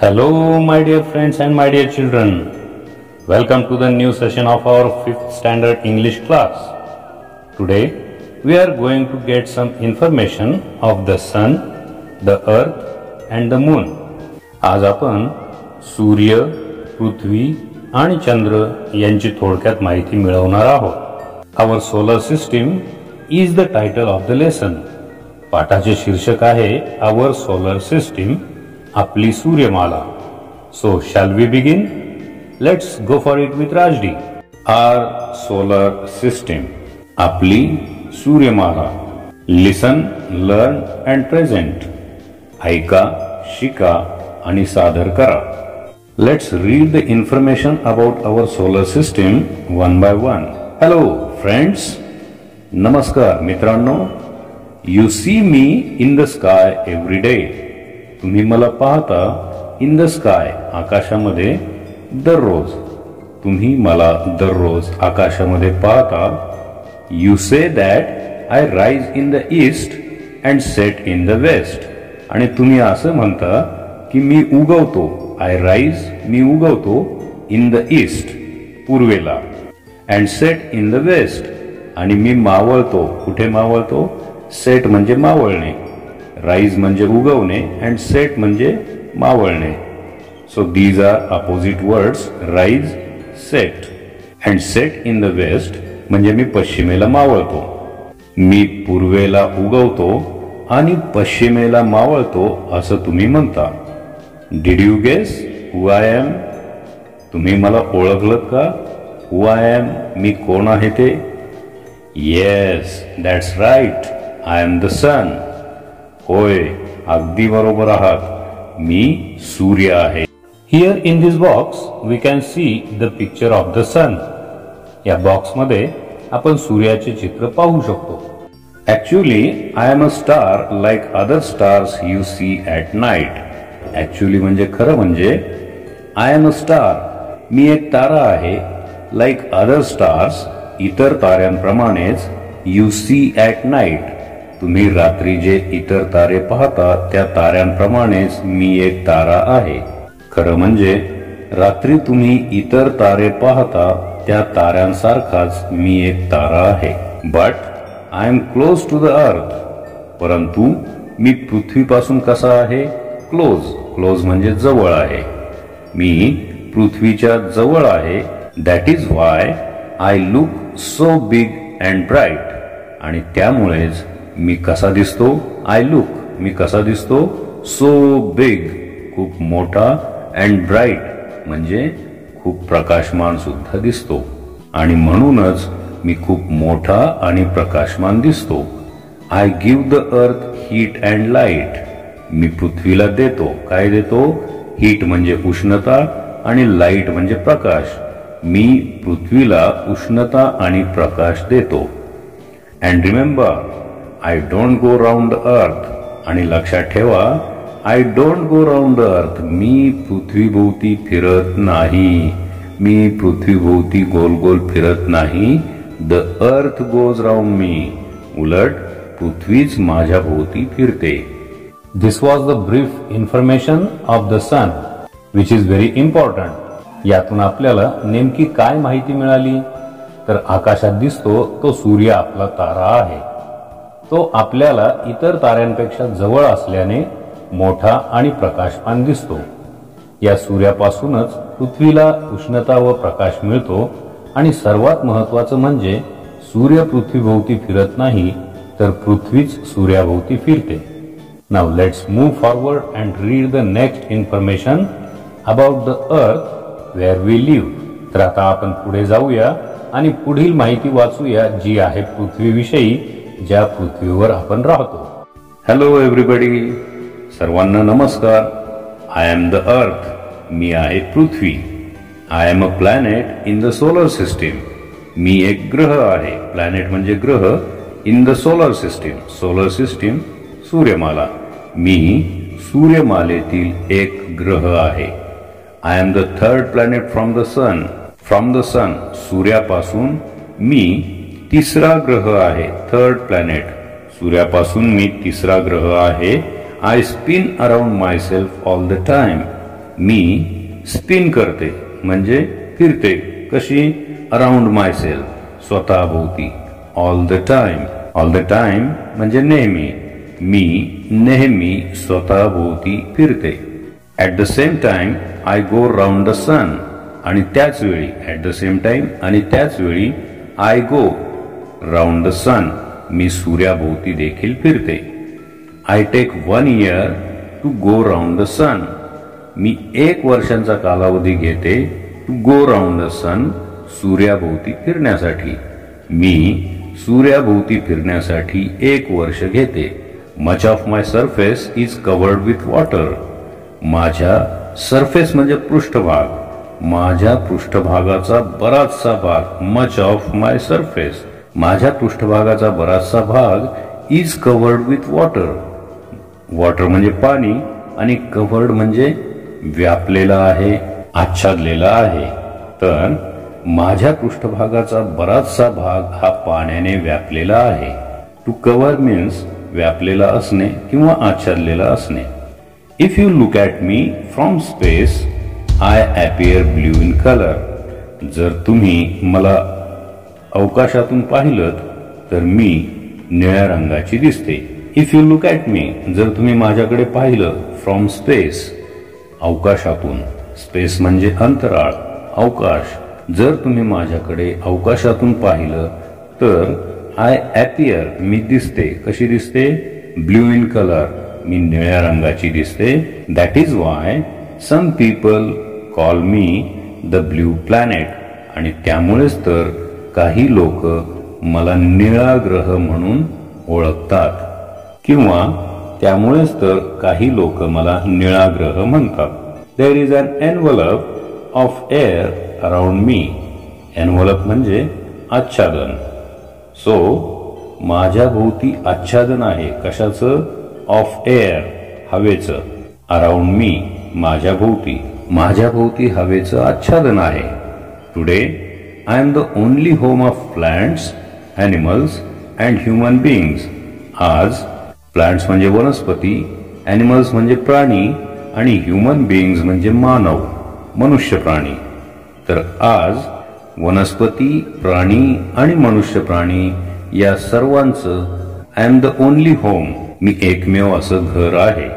Hello, my dear friends and my dear children. Welcome to the new session of our 5th standard English class. Today, we are going to get some information of the sun, the earth, and the moon. आज आपण सूर्य पृथ्वी आणि चंद्र यांची थोडक्यात माहिती मिळवणार आहोत our solar system is the title of the lesson पाठाचे शीर्षक आहे आवर सोलर सिस्टीम आपली सूर्यमाला so shall we begin let's go for it with राजडी our solar system आपली सूर्यमाला लिसन लर्न अँड प्रेझेंट ऐका शिका आणि सादर करा let's read the information about our solar system one by one hello friends नमस्कार मित्रांनो you see me in the sky every day तुम्ही मला पाहता इन द स्काय आकाशामध्ये दररोज. तुम्ही मला दररोज आकाशामध्ये पाहता you say that I rise in the east and set in the west आणि तुम्ही असं म्हणता की मी उगवतो आय राईज मी उगवतो इन द ईस्ट पूर्वेला. And set in the west आणि मी मावळतो. कुठे मावळतो? सेट म्हणजे मावळणे. राईज म्हणजे उगवणे अँड सेट म्हणजे मावळणे. So these are opposite words rise set and set in the west म्हणजे मी पश्चिमेला मावळतो. मी पूर्वेला उगवतो आणि पश्चिमेला मावळतो असं तुम्ही म्हणता. Did you guess who I am तुम्ही मला ओळखलं का? हु आय एम मी कोण आहे ते? Yes that's right I am the sun होय अगदी बरोबर आहात. मी सूर्य आहे. Here in this box we can see the picture of the sun या बॉक्समध्ये आपण सूर्याचे चित्र पाहू शकतो. Actually I am a star like other stars you see at night actually म्हणजे खरं म्हणजे आय एम अ स्टार मी एक तारा आहे. लाईक अदर स्टार्स इतर ताऱ्यांप्रमाणेच यू सी ऍट नाईट तुम्ही रात्री जे इतर तारे पाहता त्या ताऱ्यांप्रमाणेच मी एक तारा आहे. खरं म्हणजे रात्री तुम्ही इतर तारे पाहता त्या ताऱ्यांसारखाच मी एक तारा आहे. But I am close to the earth परंतु मी पृथ्वीपासून कसा आहे? क्लोज क्लोज म्हणजे जवळ आहे. मी पृथ्वीच्या जवळ आहे. That is why I look so big and bright आणि त्यामुळेच मी कसा दिसतो? आय लुक मी कसा दिसतो? सो बिग खूप मोठा अँड ब्राईट म्हणजे खूप प्रकाशमान सुद्धा दिसतो. आणि म्हणूनच मी खूप मोठा आणि प्रकाशमान दिसतो. I give the earth heat and light मी पृथ्वीला देतो. काय देतो? हीट म्हणजे उष्णता आणि लाइट म्हणजे प्रकाश. मी पृथ्वीला उष्णता आणि प्रकाश देतो. And remember I don't go round earth आणि लक्षात ठेवा आय डोंट गो राऊंड अर्थ मी पृथ्वीभोवती फिरत नाही. मी पृथ्वीभोवती गोल गोल फिरत नाही. द अर्थ गोज राऊंड मी उलट पृथ्वीच माझ्या भोवती फिरते. This was the brief information of the sun which is very important यातून आपल्याला नेमकी काय माहिती मिळाली? तर आकाशात दिसतो तो सूर्य आपला तारा आहे. तो आपल्याला इतर ताऱ्यांपेक्षा जवळ असल्याने मोठा आणि प्रकाशमान दिसतो. या सूर्यापासूनच पृथ्वीला उष्णता व प्रकाश मिळतो आणि सर्वात महत्वाचं म्हणजे सूर्य पृथ्वीभोवती फिरत नाही तर पृथ्वीच सूर्याभोवती फिरते. Now let's move forward and read the next information about the earth where we live तर आता आपण पुढे जाऊया आणि पुढील माहिती वाचूया जी आहे पृथ्वीविषयी. ज्या पृथ्वीवर आपण राहतो. हॅलो एव्हरीबडी सर्वांना नमस्कार. आय एम द अर्थ मी आहे पृथ्वी. I am a planet in the solar system मी एक ग्रह आहे. प्लॅनेट म्हणजे ग्रह in the solar system solar system सूर्यमाला. मी सूर्यमालेतील एक ग्रह आहे. I am the third planet from the sun from the sun सूर्यापासून मी तिसरा ग्रह आहे. थर्ड प्लॅनेट सूर्यापासून मी तिसरा ग्रह आहे. I spin around myself all the time me spin करते म्हणजे फिरते. कशी? अराउंड माय सेल्फ स्वतःभोवती. All the time all the time म्हणजे नेहमी. मी नेहमी स्वतःभोवती फिरते. At the same time I go round the sun आणि त्याच वेळी ॲट द सेम टाइम आणि त्याच वेळी I go round the sun मी सूर्याभोवती देखील फिरते. I take one year to go round the sun मी एक वर्षांचा कालावधी घेते to go round the sun सूर्याभोवती फिरण्यासाठी. मी सूर्याभोवती फिरण्यासाठी एक वर्ष घेते. Much of my surface is covered with water माझ्या सरफेस म्हणजे पृष्ठभाग. माझ्या पृष्ठभागाचा बराचसा भाग मच ऑफ माय सरफेस माझ्या पृष्ठभागाचा बराचसा भाग is covered with water water म्हणजे पाणी आणि कव्हर्ड म्हणजे व्यापलेला आहे आच्छादलेला आहे. तर माझ्या पृष्ठभागाचा बराचसा भाग हा पाण्याने व्यापलेला आहे. टू कव्हर मीन्स व्यापलेला असणे किंवा आच्छादलेला असणे. If you look at me from space I appear blue in colour जर तुम्ही मला अवकाशातून पाहिलं तर मी निळ्या रंगाची दिसते. If you look at me जर तुम्ही माझ्याकडे पाहिलं फ्रॉम स्पेस अवकाशातून स्पेस म्हणजे अंतराळ अवकाश. जर तुम्ही माझ्याकडे अवकाशातून पाहिलं तर आय ॲपियर मी दिसते. कशी दिसते? ब्ल्यू इन कलर मी निळ्या रंगाची दिसते. That is why some people call me the blue planet आणि त्यामुळेच तर काही लोक मला निळा ग्रह म्हणून ओळखतात. किंवा त्यामुळेच तर काही लोक मला निळा ग्रह म्हणतात. There is an envelope of air around me envelope म्हणजे आच्छादन. सो माझ्या भोवती आच्छादन आहे. कशाचं? ऑफ एअर हवेचं. अराउंड मी माझ्या भोवती. माझ्या भोवती हवेचं आच्छादन आहे. Today I am the only home of plants animals and human beings आज प्लांट्स म्हणजे वनस्पती ॲनिमल्स म्हणजे प्राणी आणि ह्युमन बिईंग्स म्हणजे मानव मनुष्य प्राणी. तर आज वनस्पती प्राणी आणि मनुष्य प्राणी या सर्वांचं I am the only home मी एकमेव असं घर आहे.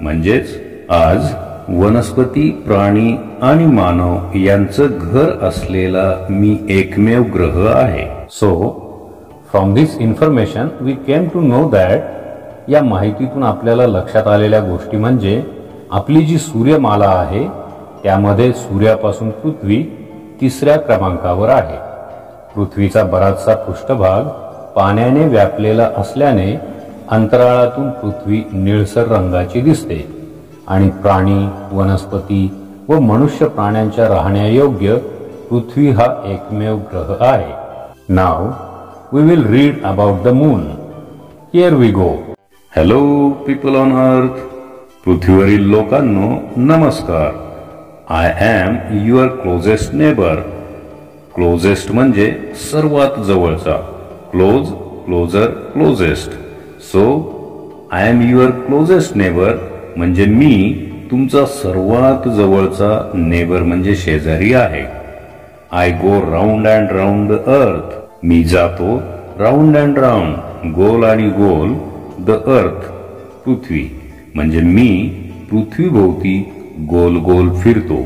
म्हणजेच आज वनस्पती प्राणी आणि मानव यांचं घर असलेला मी एकमेव ग्रह आहे. So from this information we came to know that या माहितीतून आपल्याला लक्षात आलेल्या गोष्टी म्हणजे आपली जी सूर्यमाला आहे त्यामध्ये सूर्यापासून पृथ्वी तिसऱ्या क्रमांकावर आहे. पृथ्वीचा बराचसा पृष्ठभाग पाण्याने व्यापलेला असल्याने अंतराळातून पृथ्वी निळसर रंगाची दिसते. आणि प्राणी वनस्पती व मनुष्य प्राण्यांच्या राहण्यायोग्य पृथ्वी हा एकमेव ग्रह आहे. Now we will read about the moon here we go hello people on earth पृथ्वीवरील लोकांनो नमस्कार. I am your closest neighbour closest म्हणजे सर्वात जवळचा. Close closer closest so I am your closest neighbour म्हणजे मी तुमचा सर्वात जवळचा नेबर म्हणजे शेजारी आहे. I go round and round the earth मी जातो राऊंड अँड राऊंड गोल आणि गोल द अर्थ पृथ्वी. म्हणजे मी पृथ्वीभोवती गोल गोल फिरतो.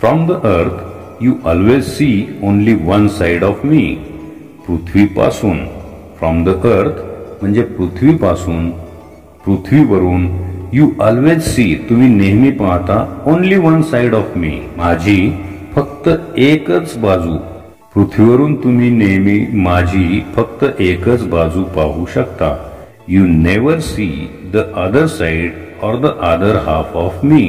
From the earth you always see only one side of me पृथ्वीपासून. फ्रॉम द अर्थ म्हणजे पृथ्वीपासून. पृथ्वीवरून यू ऑलवेज सी तुम्ही नेहमी पाहता only one side of me माझी फक्त एकच बाजू. पृथ्वीवरून तुम्ही नेहमी माझी फक्त एकच बाजू पाहू शकता. You never see the other side or the other half of me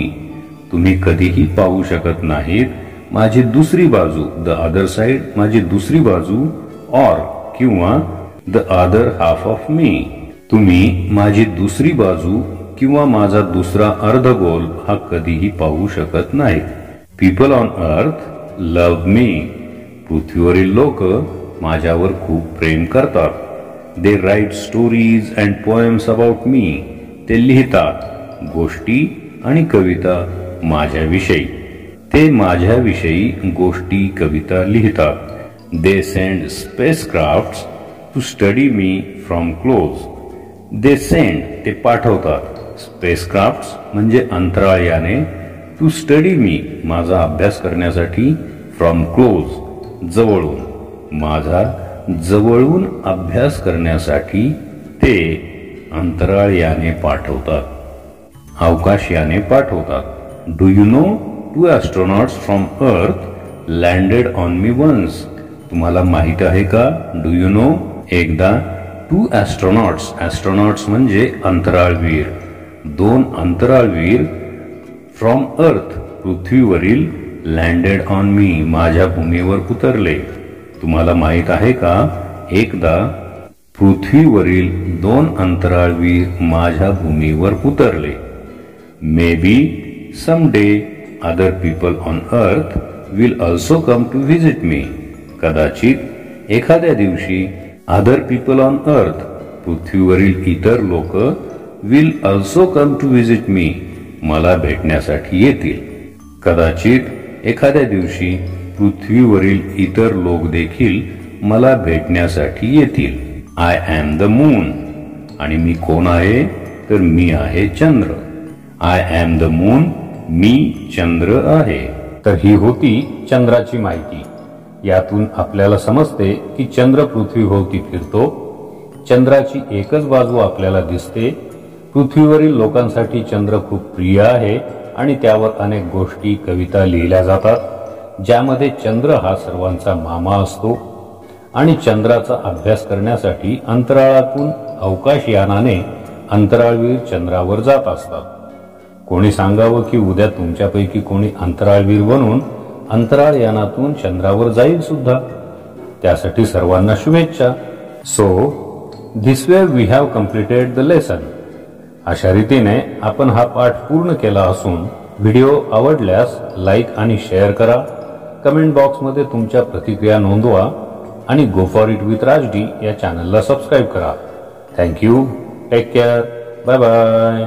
तुम्ही कधीही पाहू शकत नाहीत माझी दुसरी बाजू द अदर साइड माझी दुसरी बाजू ऑर किंवा the other half of me तुम्ही माझी दुसरी बाजू किंवा माझा दुसरा अर्धगोल हा कधीही पाहू शकत नाहीत people on earth love me पृथ्वीवरील लोक माझ्यावर खूप प्रेम करतात. They write stories and poems about me ते लिहितात गोष्टी आणि कविता माझ्याविषयी. ते माझ्याविषयी गोष्टी कविता लिहितात. They send spacecraft to study me from close they send ते पाठवतात. स्पेसक्राफ्ट्स म्हणजे अंतराळयाने टू स्टडी मी माझा अभ्यास करण्यासाठी फ्रॉम क्लोज जवळून माझा जवळून अभ्यास करण्यासाठी ते अंतराळयाने पाठवतात. अवकाशयाने पाठवतात. Do you know two astronauts from earth landed on me once तुम्हाला माहीत आहे का? डू यू नो एकदा टू ॲस्ट्रॉनॉट्स ॲस्ट्रॉनॉट्स म्हणजे अंतराळवीर. दोन अंतराळवीर फ्रॉम अर्थ पृथ्वीवरील लँडेड ऑन मी माझ्या भूमीवर उतरले. तुम्हाला माहीत आहे का? एकदा पृथ्वीवरील दोन अंतराळवीर माझ्या भूमीवर उतरले. Maybe some day other people on earth will also come to visit me कदाचित एखाद्या दिवशी अदर पीपल ऑन अर्थ पृथ्वीवरील इतर लोक will also come to visit me मला भेटण्यासाठी येतील. कदाचित एखाद्या दिवशी पृथ्वीवरील इतर लोक देखील मला भेटण्यासाठी येतील. आय एम द मून आणि मी कोण आहे? तर मी आहे चंद्र. आय एम द मून मी चंद्र आहे. तर ही होती चंद्राची माहिती. यातून आपल्याला समजते की चंद्र पृथ्वीभोवती फिरतो. चंद्राची एकच बाजू आपल्याला दिसते. पृथ्वीवरील लोकांसाठी चंद्र खूप प्रिय आहे आणि त्यावर अनेक गोष्टी कविता लिहिल्या जातात ज्यामध्ये चंद्र हा सर्वांचा मामा असतो आणि चंद्राचा अभ्यास करण्यासाठी अंतराळातून अवकाशयानाने अंतराळवीर चंद्रावर जात असतात. कोणी सांगावं की उद्या तुमच्यापैकी कोणी अंतराळवीर बनून अंतराळ यानातून चंद्रावर जाईल सुद्धा. त्यासाठी सर्वांना शुभेच्छा. So this way we have completed the lesson अशा रीतीने आपण हा पाठ पूर्ण केला असून व्हिडिओ आवडल्यास लाईक आणि शेअर करा. कमेंट बॉक्समध्ये तुमच्या प्रतिक्रिया नोंदवा आणि go for it with Rajdi या चॅनलला सबस्क्राईब करा. Thank you. Take care. Bye bye.